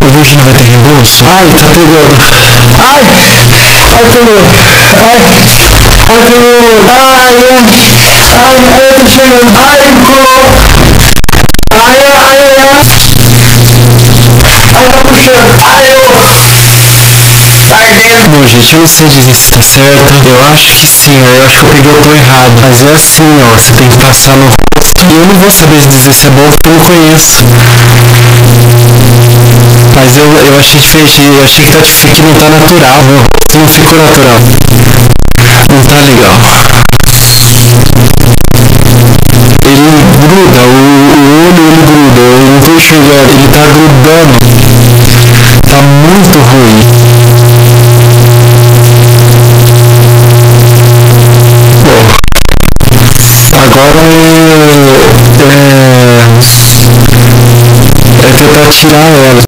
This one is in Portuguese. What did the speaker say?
O vídeo não vai ter reembolso? Ai, tá pegando. Ai! Ai, pegou. Ai! Ai, pegou. Ai, ai. Ai, ai, tá chegando. Ai, pegou. Ai, ai, ai. Ai, tá puxando. Ai, eu... Bom, gente, eu não sei dizer se tá certo. Eu acho que sim, eu acho que eu peguei o tom errado. Mas é assim, ó, você tem que passar no rosto. E eu não vou saber dizer se é bom porque eu não conheço. Mas eu, eu achei diferente, eu achei que tá, aqui não tá natural. Rosto não ficou natural. Não tá legal. Ele gruda, o, o olho ele gruda, eu não tô enxergando, ele tá grudando. Tá muito ruim. Bom, agora tentar tirar ela.